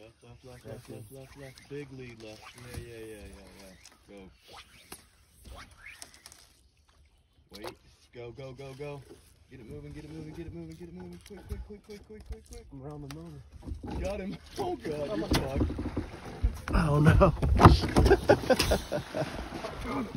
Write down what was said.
Left, left, left, left, left, left, left. Big lead left. Yeah, yeah, yeah, yeah, yeah. Go. Wait. Go, go, go, go. Get it moving, get it moving, get it moving, get it moving. Quick, quick, quick, quick, quick, quick, quick. I'm around the motor. Got him. Oh god, you're fucked. Oh no.